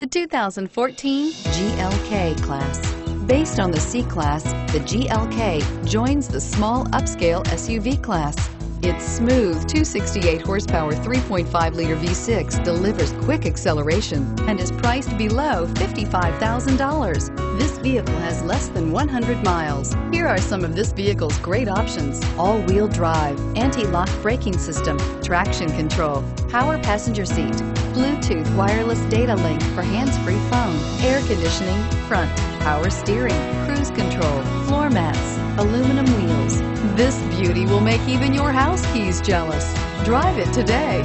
The 2014 GLK class. Based on the C-Class, the GLK joins the small upscale SUV class. Its smooth 268 horsepower 3.5-liter V6 delivers quick acceleration and is priced below $55,000. This vehicle has less than 100 miles. Here are some of this vehicle's great options. All-wheel drive, anti-lock braking system, traction control, power passenger seat, Bluetooth wireless data link for hands-free phone, air conditioning, front, power steering, cruise control, floor mats, aluminum wheels. This beauty will make even your house keys jealous. Drive it today.